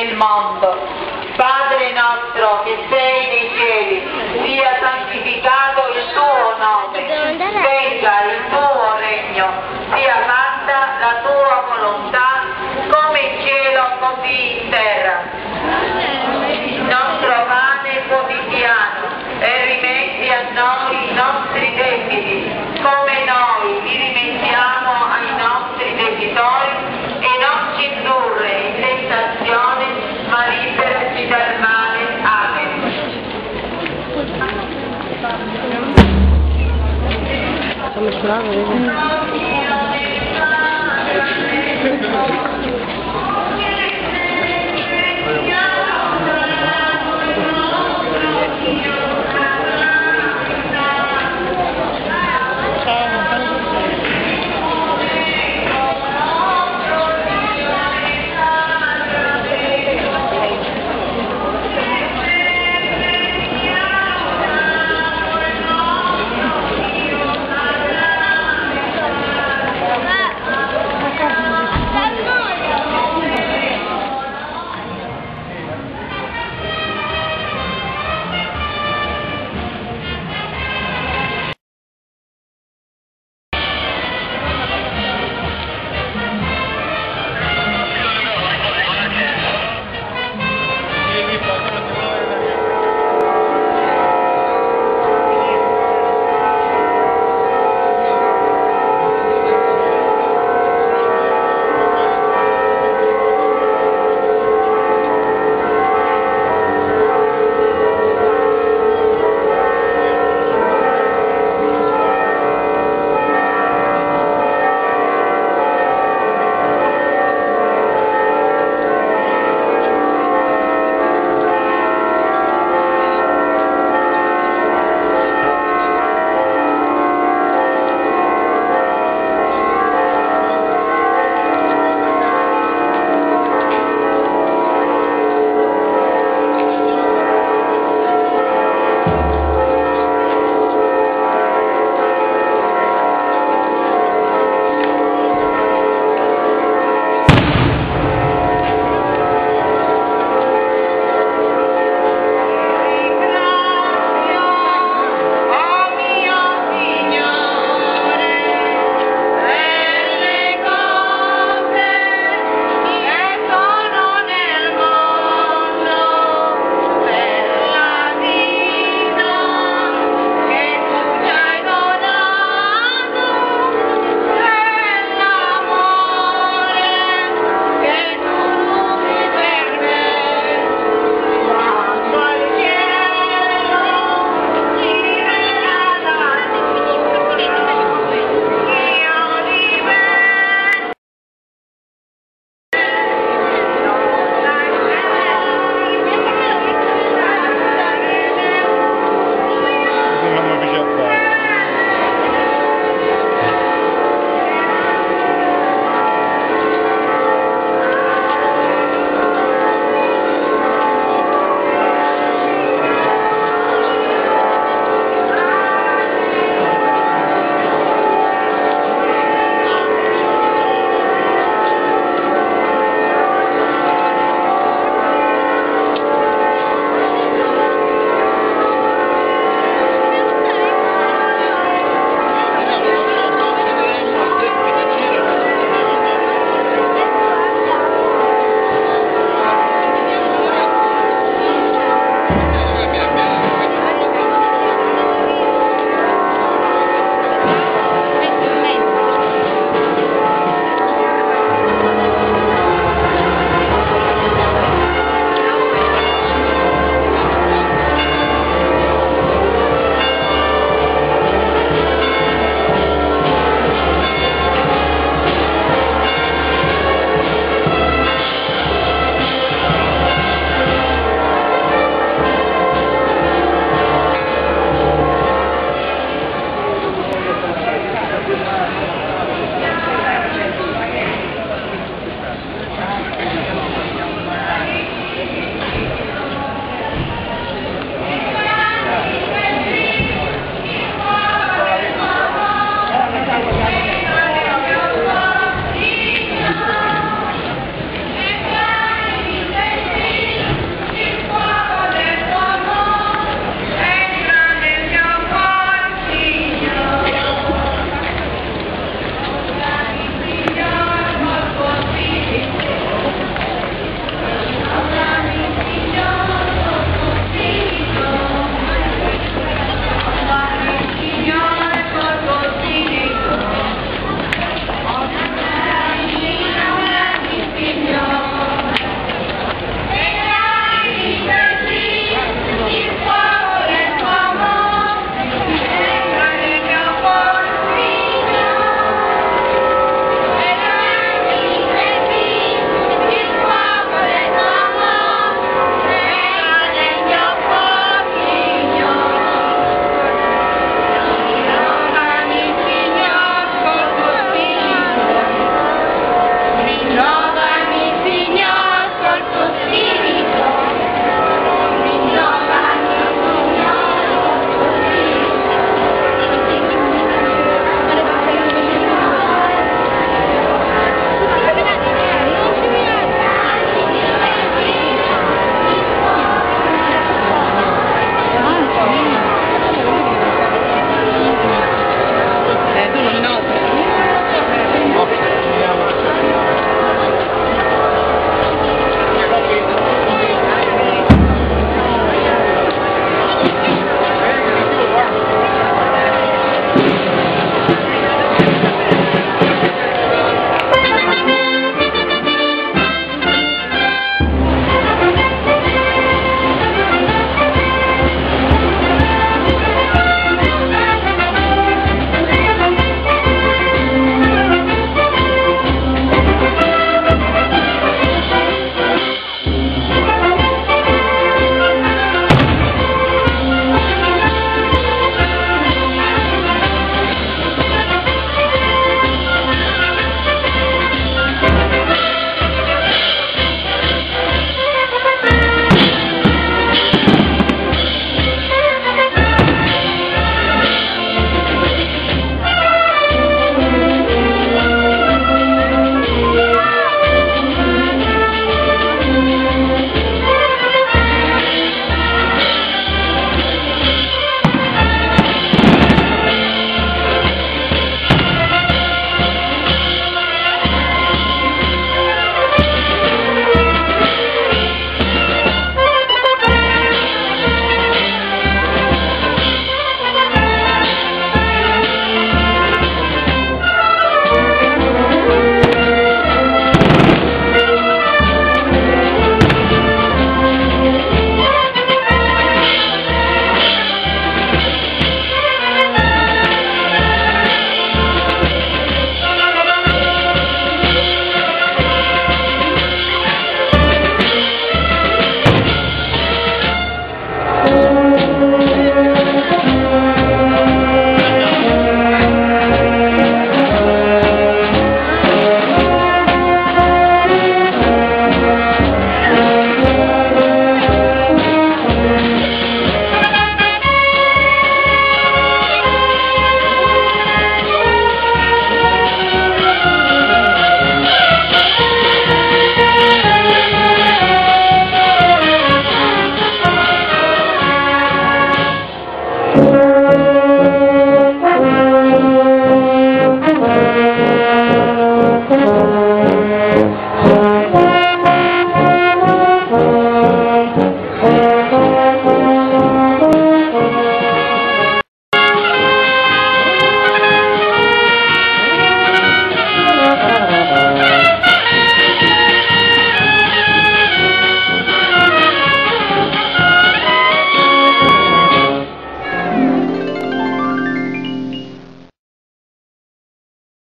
del mondo. Padre nostro che sei nei cieli, sia santificato il tuo nome, venga il tuo regno, sia fatta la tua volontà, come in cielo così in terra. love it, isn't it?